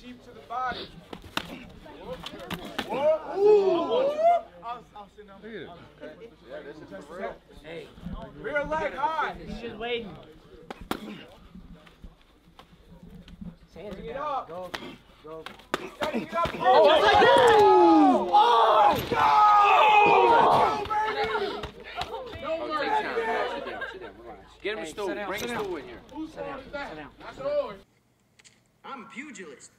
Deep to the body. Whoa. Ooh. I'll, I'll sit down. Yeah, this is for real. Hey, Rear leg high. he's just waiting. Hands Bring it up. Go. Go. Setting it up. Oh, oh, oh, go, baby. No Oh, worries. take time. Sit down, sit down, relax. Get him a stool. down, Bring sit a down. stool in here. Whose Sit down, is that? sit down. That's yours. I'm a pugilist.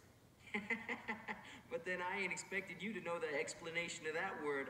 but then I ain't expected you to know the explanation of that word.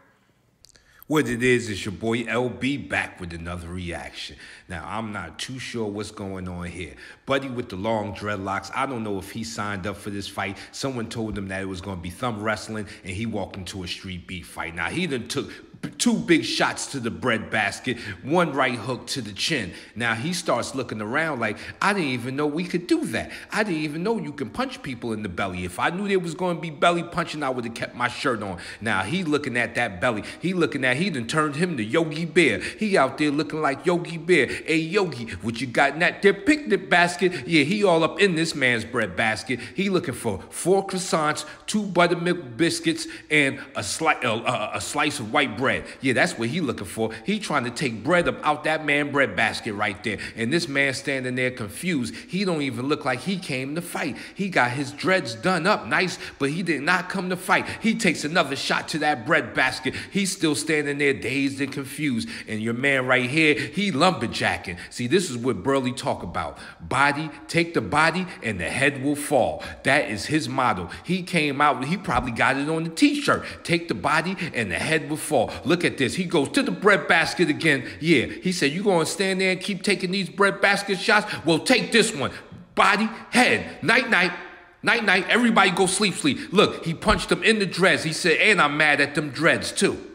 What it is, is your boy LB back with another reaction. Now, I'm not too sure what's going on here. Buddy with the long dreadlocks, I don't know if he signed up for this fight. Someone told him that it was going to be thumb wrestling, and he walked into a street beat fight. Now, he done took two big shots to the bread basket, one right hook to the chin. Now, he starts looking around like, I didn't even know we could do that. I didn't even know you can punch people in the belly. If I knew there was going to be belly punching, I would have kept my shirt on. Now, he looking at that belly. He looking at, he done turned him to Yogi Bear. He out there looking like Yogi Bear. Hey, Yogi, what you got in that there picnic basket? Yeah, he all up in this man's bread basket. He looking for four croissants, two buttermilk biscuits, and a, sli- uh, uh, a slice of white bread. Yeah, that's what he looking for. He trying to take bread up out that man bread basket right there. And this man standing there confused. He don't even look like he came to fight. He got his dreads done up nice, but he did not come to fight. He takes another shot to that bread basket. He's still standing there dazed and confused. And your man right here, he lumberjacking. See, this is what Burley talk about. Body, take the body and the head will fall. That is his motto. He came out, he probably got it on the t-shirt. Take the body and the head will fall. Look at this. He goes to the bread basket again. Yeah, he said, you going to stand there and keep taking these bread basket shots? Well, take this one. Body, head, night, night. Night, night. Everybody go sleep, sleep. Look, he punched him in the dreads. He said, and I'm mad at them dreads too.